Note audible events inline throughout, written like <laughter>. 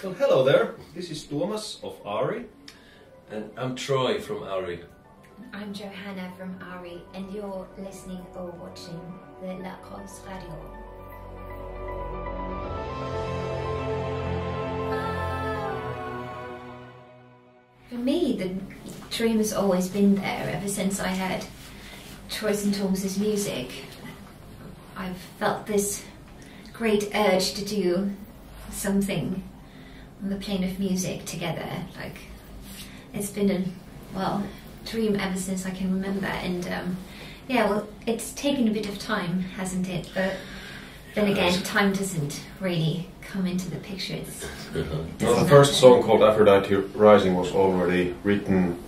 Well, hello there. This is Tuomas of Auri. And I'm Troy from Auri. I'm Johanna from Auri, and you're listening or watching the La Grosse Radio. For me, the dream has always been there ever since I heard Troy's and Tuomas's music. I've felt this great urge to do something on the plane of music together. Like it's been a well dream ever since I can remember, and um, yeah, well, it's taken a bit of time, hasn't it? But then again, time doesn't really come into the picture. It's, it Well, the first song called Aphrodite Rising was already written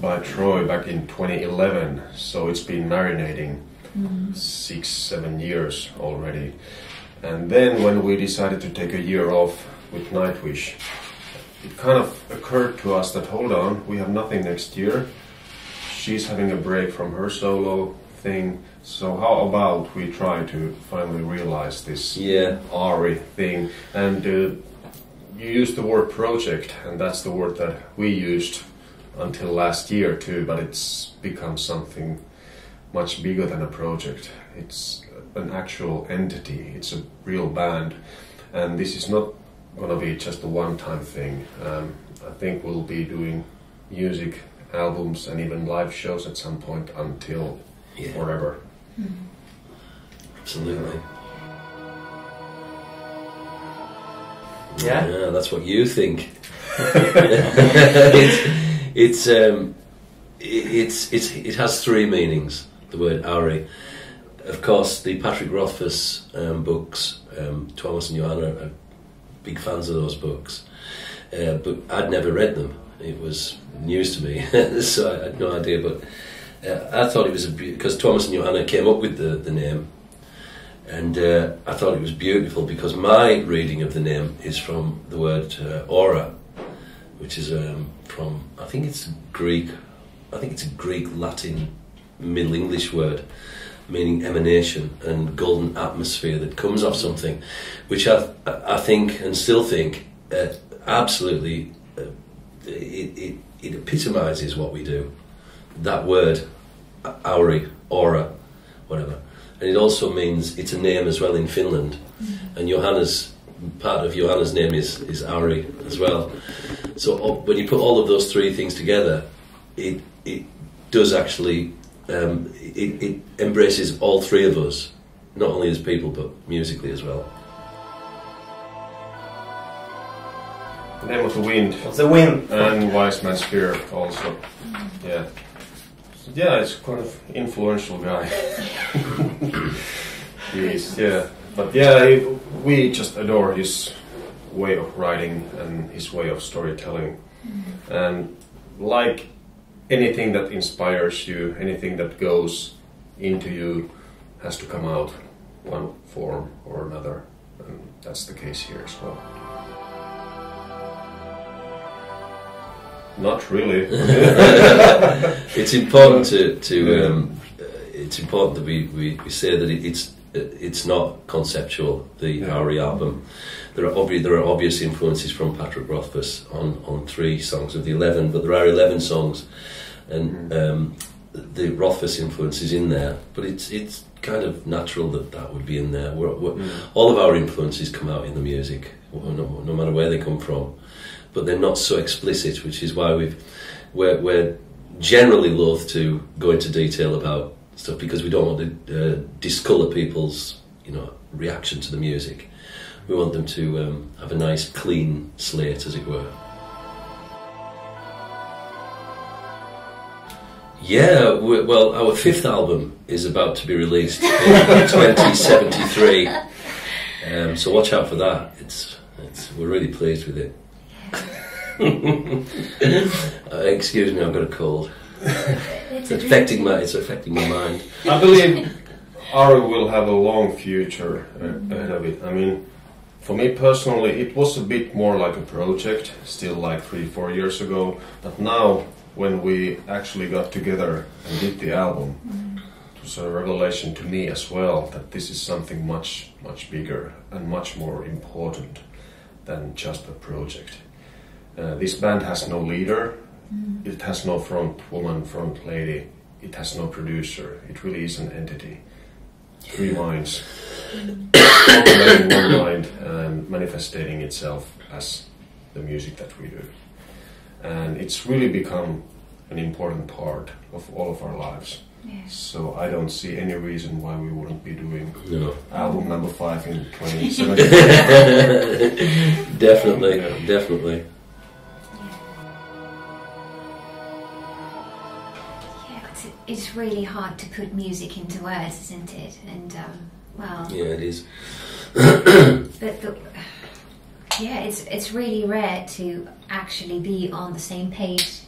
by Troy back in 2011, so it's been marinating Mhm. six, seven years already. And then when we decided to take a year off with Nightwish, it kind of occurred to us that hold on, we have nothing next year. She's having a break from her solo thing, so how about we try to finally realize this Yeah. Auri thing? And uh, you used the word project, and that's the word that we used until last year too, but it's become something much bigger than a project. It's an actual entity, it's a real band, and this is not going to be just a one time thing. Um, I think we'll be doing music, albums, and even live shows at some point until Yeah. forever. Absolutely. Yeah? Yeah, that's what you think. <laughs> it's it's um, it- it's it's it has three meanings. The word Auri. Of course, the Patrick Rothfuss um, books. Um, Tuomas and Johanna are big fans of those books, uh, but I'd never read them. It was news to me, <laughs> so I had no idea. But uh, I thought it was a because Tuomas and Johanna came up with the, the name, and uh, I thought it was beautiful because my reading of the name is from the word uh, aura, which is um, from I think it's Greek, I think it's a Greek Latin Middle English word meaning emanation and golden atmosphere that comes off something, which I I think and still think uh, absolutely uh, it, it it epitomises what we do. That word, auri, aura, whatever. And it also means it's a name as well in Finland. And Johanna's part of Johanna's name is is Auri as well. So uh, when you put all of those three things together, it it does actually um, it, it embraces all three of us, not only as people but musically as well. The name of the wind What's the wind? and Wise Man's Fear also. Yeah. Yeah, it's kind of influential guy. <laughs> he is, yeah. But yeah, he, we just adore his way of writing and his way of storytelling. And like anything that inspires you, anything that goes into you, has to come out one form or another. And that's the case here as well. Not really. <laughs> it's important to, to um, uh, it's important that we, we, we say that it, it's it's not conceptual. The Yeah. Album. There are obvi- there are obvious influences from Patrick Rothfuss on, on three songs of the eleven, but there are eleven songs, and um, the Rothfuss influence is in there. But it's it's kind of natural that that would be in there. We're, we're, All of our influences come out in the music, no, no matter where they come from, but they're not so explicit, which is why we've we're, we're generally loath to go into detail about stuff because we don't want to uh, discolour people's you know reaction to the music. We want them to um, have a nice clean slate, as it were. Yeah, we well, our fifth album is about to be released in <laughs> 2073. Um, so watch out for that. It's, it's we're really pleased with it. <laughs> uh, excuse me, I've got a cold. It's It's affecting my it's affecting my mind. I believe Ari will have a long future ahead of it. I mean, for me personally, it was a bit more like a project, still like three, four years ago. But now, when we actually got together and did the album, it was a revelation to me as well that this is something much, much bigger and much more important. than just a project. Uh, this band has no leader. It has no front woman, front lady. It has no producer. It really is an entity. Three minds, all one mind, and manifesting itself as the music that we do. And it's really become an important part of all of our lives. Yeah. So I don't see any reason why we wouldn't be doing No. album number five in <laughs> 2017. definitely, Yeah. definitely. Yeah, it's, it's really hard to put music into words, isn't it? And um, well, Yeah, it is. <coughs> but the, yeah, it's it's really rare to actually be on the same page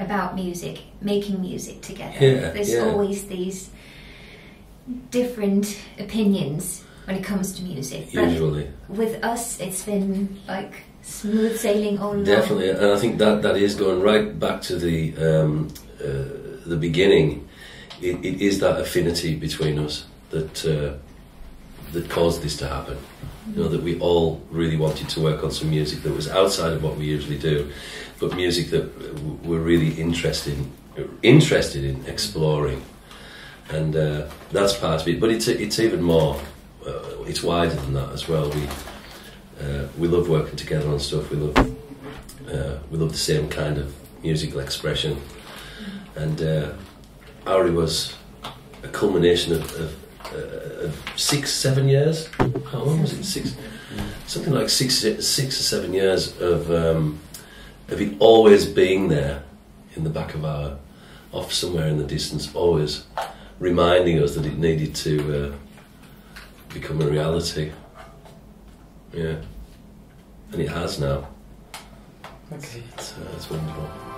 about music, making music together. Yeah, There's yeah. always these different opinions when it comes to music. But Usually, with us, it's been like smooth sailing all along. definitely, and I think that that is going right back to the um, uh, the beginning. It, it is that affinity between us that uh, that caused this to happen. You know that we all really wanted to work on some music that was outside of what we usually do, but music that we're really interested in, interested in exploring, and uh, that's part of it. But it's it's even more. Uh, it's wider than that as well. We uh, we love working together on stuff. We love uh, we love the same kind of musical expression, and uh, Auri was a culmination of, of, uh, six, seven years. How long was it? Six, something like six, six or seven years of um, of it always being there in the back of our, off somewhere in the distance, always reminding us that it needed to uh, become a reality. Yeah, and it has now. Okay. It's, uh, it's wonderful.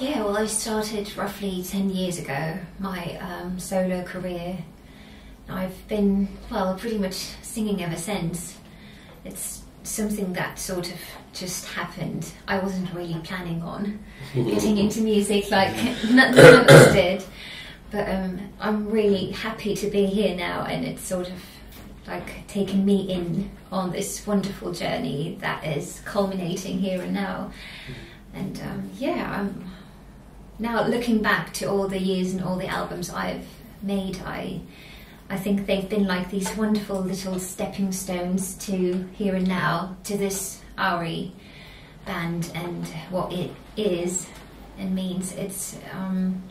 Yeah, well, I started roughly 10 years ago my um, solo career. I've been, well, pretty much singing ever since. It's something that sort of just happened. I wasn't really planning on getting <laughs> into music like <laughs> none of us <coughs> did. But um, I'm really happy to be here now, and it's sort of like taken me in on this wonderful journey that is culminating here and now. And um, yeah, I'm now looking back to all the years and all the albums I've made, I I think they've been like these wonderful little stepping stones to here and now, to this Auri band and what it is and means. It's um,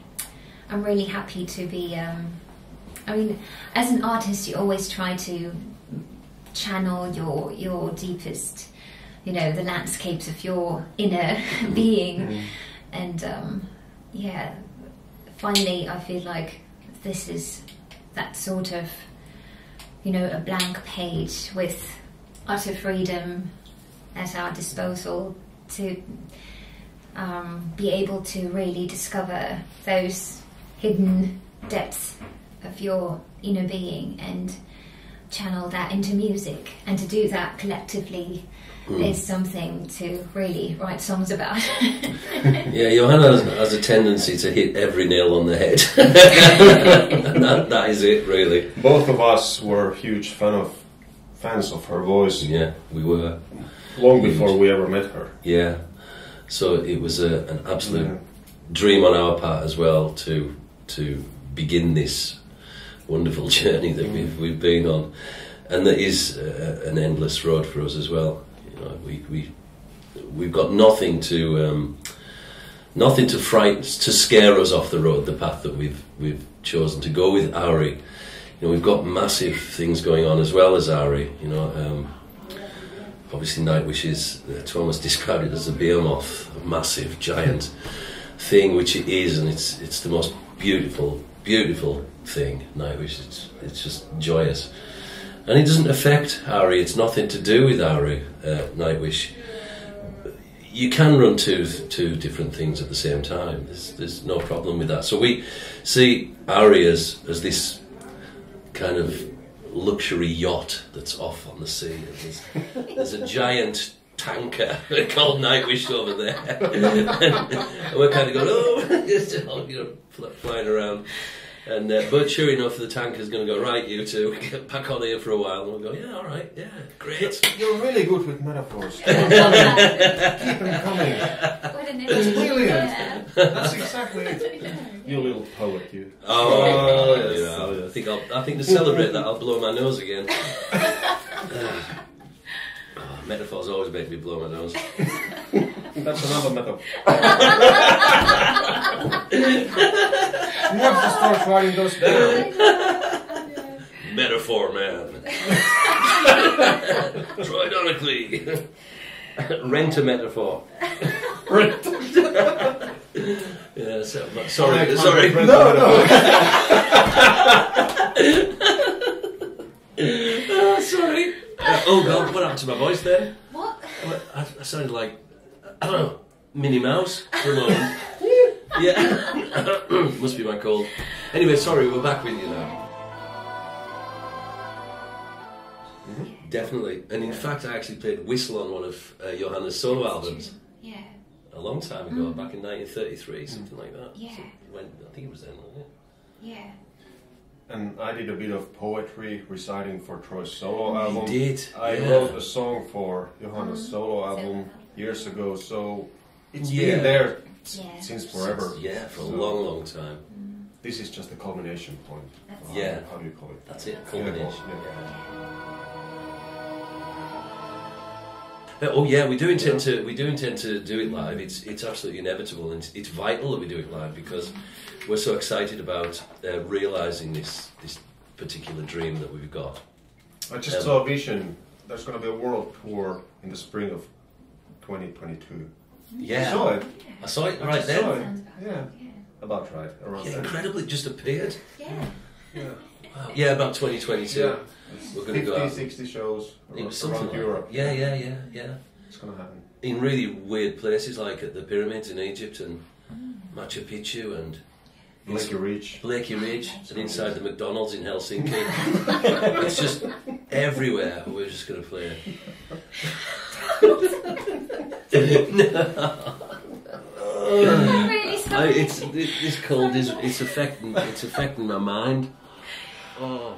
I'm really happy to be. Um, I mean, as an artist, you always try to channel your your deepest, you know, the landscapes of your inner <laughs> being, and um, yeah, finally, I feel like this is that sort of, you know, a blank page with utter freedom at our disposal to um, be able to really discover those hidden depths of your inner being and channel that into music and to do that collectively is something to really write songs about. <laughs> <laughs> Yeah, Johanna has, has a tendency to hit every nail on the head. <laughs> that, that is it, really. Both of us were huge fan of fans of her voice Yeah, we were. long before we ever met her. Yeah. So it was a, an absolute Yeah. dream on our part as well to to begin this wonderful journey that we've we've been on, and that is uh, an endless road for us as well. You know, we we we've got nothing to um, nothing to fright to scare us off the road, the path that we've we've chosen to go with Auri. You know, we've got massive things going on as well as Auri. You know. Um, obviously Nightwish is uh, Tuomas <laughs> described it as a behemoth, a massive, giant thing, which it is, and it's it's the most beautiful, beautiful thing. Nightwish, it's it's just joyous, and it doesn't affect Auri. It's nothing to do with Auri. Uh, Nightwish. You can run two two different things at the same time. There's, there's no problem with that. So we see Auri as as this kind of luxury yacht that's off on the sea. There's, there's a giant tanker <laughs> called Nightwish over there. <laughs> and we're kind of going, oh, <laughs> you know, fl- flying around. And uh, but sure enough, the tanker's going to go right. You two <laughs> get back on here for a while, and we'll go. Yeah, all right, yeah, great. You're really good with metaphors. <laughs> Keep them coming. What an That's brilliant. Yeah. That's <laughs> exactly it. You little poet, you. Oh, yeah, I think I'll, I think to celebrate that, I'll blow my nose again. Oh, metaphors always make me blow my nose. That's another metaphor. you have to start writing those down. Metaphor man. Troy Donockley. Rent a metaphor. Rent. yeah, so, but- sorry, I sorry. reprint No. Oh, <laughs> sorry. Uh, oh god, what happened to my voice then? What? I, I sounded like, I don't know, Minnie Mouse for a moment. yeah. <coughs> Must be my cold. Anyway, sorry, we're back with you now. Mm-hmm. Definitely. And in fact, I actually played whistle on one of uh, Johanna's solo albums Yeah. a long time ago, mm. back in 1933, something like that. Yeah. So when, I think it was then, wasn't it? Yeah. And I did a bit of poetry reciting for Troy's solo album. did, I yeah. wrote a song for Johanna's mm. solo album years ago, so it's Yeah. been there Yeah. since forever. Yeah, for a long, long time. This is just the culmination point. That's Yeah. How do you call it? That's it, culmination. Yeah. Oh yeah, we do intend to we do intend to do it live. It's it's absolutely inevitable, and it's, it's vital that we do it live because we're so excited about uh, realizing this this particular dream that we've got. I just Um, saw a vision. There's going to be a world tour in the spring of 2022. Yeah, I saw it. I saw it right just then. saw it. Yeah. Yeah. About right around Yeah, then. incredibly, it just appeared. Yeah. Yeah. Wow. Yeah, about 2022. Yeah. We're going to go out. 60 shows It around, was something around like Europe. Yeah, yeah, yeah, yeah. It's going to happen. In really weird places like at the pyramids in Egypt and Machu Picchu and Blakey Reach. Blakey Ridge and inside the McDonald's in Helsinki. <laughs> it's just everywhere. We're just going to play. <laughs> I'm really I, it's it, this cold is it's affecting it's affecting my mind. Oh,